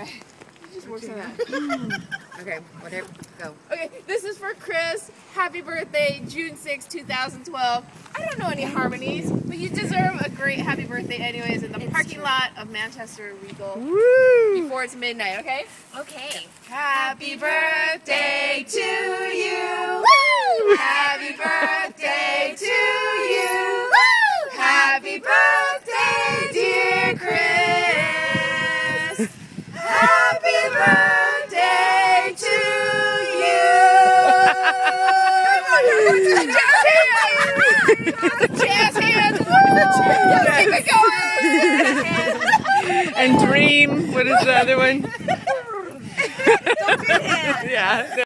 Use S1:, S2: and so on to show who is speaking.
S1: Alright. Just works on that. Mm.
S2: Okay, whatever. Go.
S1: Okay, this is for Chris. Happy birthday, June 6, 2012. I don't know any harmonies, but you deserve a great happy birthday anyways in the parking lot of Manchester Regal before it's midnight, okay?
S3: Okay.
S1: Happy birthday you. Jazz hands. Keep it going.
S4: And dream. What is the other one? yeah.